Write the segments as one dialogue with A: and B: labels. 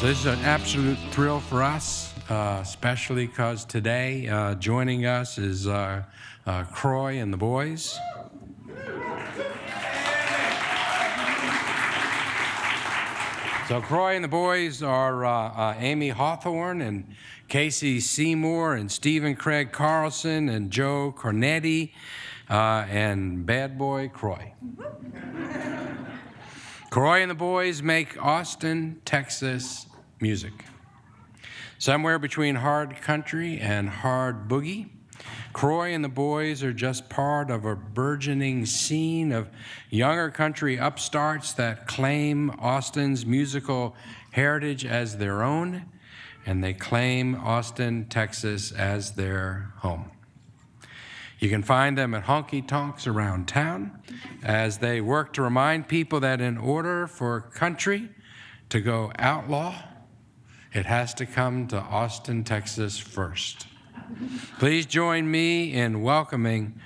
A: So this is an absolute thrill for us, uh, especially because today uh, joining us is uh, uh, Croy and the boys. So Croy and the boys are uh, uh, Amy Hawthorne and Casey Seymour and Stephen Craig Carlson and Joe Cornetti and Bad Boy Croy. Croy and the boys make Austin, Texas music. Somewhere between hard country and hard boogie. Croy and the boys are just part of a burgeoning scene of younger country upstarts that claim Austin's musical heritage as their own, and they claim Austin, Texas as their home. You can find them at honky tonks around town as they work to remind people that in order for country to go outlaw, it has to come to Austin, Texas first. Please join me in welcoming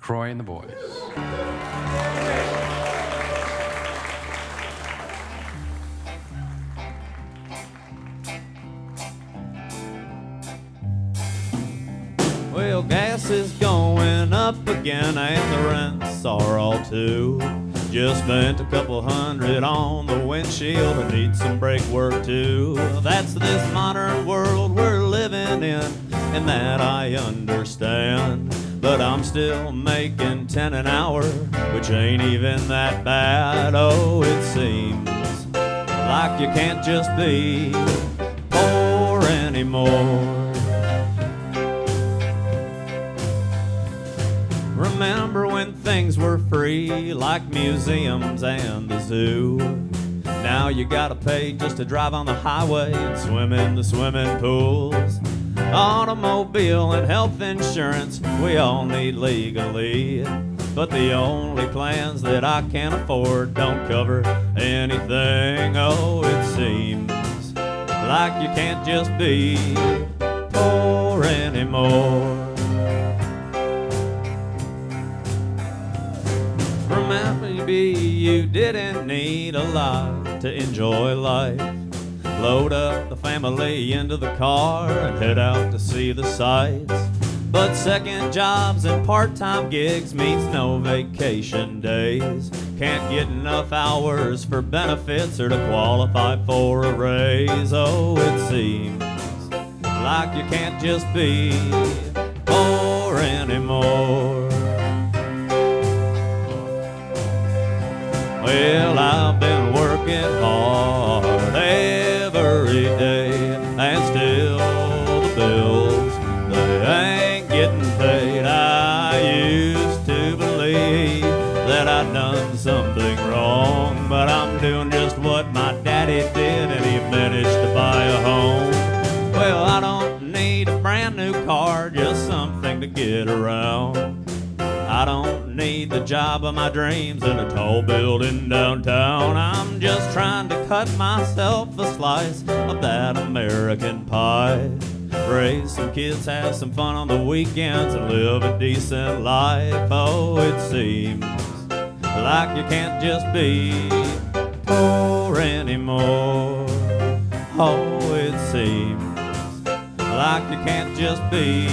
A: Croy and the boys.
B: Well, gas is going up again and the rents are all too. Just spent a couple hundred on the windshield and need some brake work too. That's this modern world we're living in, and that I understand. But I'm still making ten an hour, which ain't even that bad. Oh, it seems like you can't just be poor anymore. Were free, like museums and the zoo? Now you gotta pay just to drive on the highway and swim in the swimming pools. Automobile and health insurance, we all need legally. But the only plans that I can afford don't cover anything. Oh, it seems like you can't just be poor anymore. Maybe you didn't need a lot to enjoy life. Load up the family into the car and head out to see the sights. But second jobs and part time gigs means no vacation days. Can't get enough hours for benefits or to qualify for a raise. Oh, it seems like you can't just be poor anymore. Well, I've been working hard every day, and still the bills they ain't getting paid. I used to believe that I'd done something wrong, but I'm doing just what my daddy did, and he managed to buy a home. Well, I don't need a brand new car, just something to get around. I don't the job of my dreams in a tall building downtown. I'm just trying to cut myself a slice of that American pie. Raise some kids, have some fun on the weekends, and live a decent life. Oh, it seems like you can't just be poor anymore. Oh, it seems like you can't just be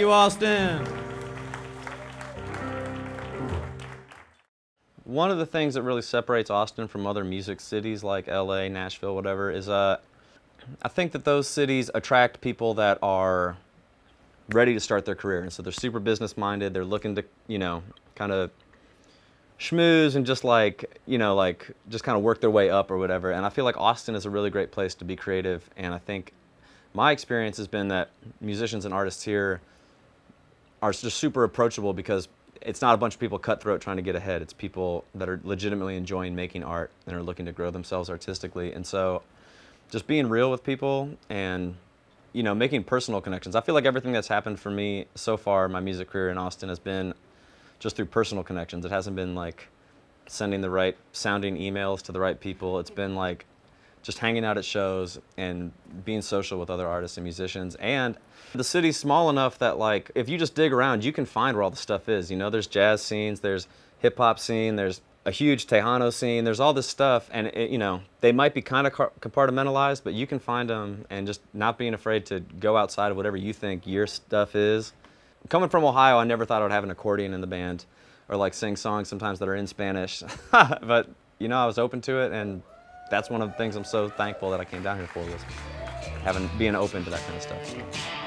B: you, Austin.
C: One of the things that really separates Austin from other music cities like LA, Nashville, whatever, is uh, I think that those cities attract people that are ready to start their career. And so they're super business minded. They're looking to, you know, kind of schmooze and just like, you know, like just kind of work their way up or whatever. And I feel like Austin is a really great place to be creative. And I think my experience has been that musicians and artists here are just super approachable because it's not a bunch of people cutthroat trying to get ahead. It's people that are legitimately enjoying making art and are looking to grow themselves artistically. And so just being real with people and you know making personal connections. I feel like everything that's happened for me so far my music career in Austin has been just through personal connections. It hasn't been like sending the right sounding emails to the right people. It's been like just hanging out at shows and being social with other artists and musicians. And the city's small enough that like if you just dig around, you can find where all the stuff is. You know, there's jazz scenes, there's hip hop scene, there's a huge Tejano scene. There's all this stuff, and it, you know they might be kind of compartmentalized, but you can find them, and just not being afraid to go outside of whatever you think your stuff is. Coming from Ohio, I never thought I would have an accordion in the band, or like sing songs sometimes that are in Spanish, but you know I was open to it, and that's one of the things I'm so thankful that I came down here for was having being open to that kind of stuff.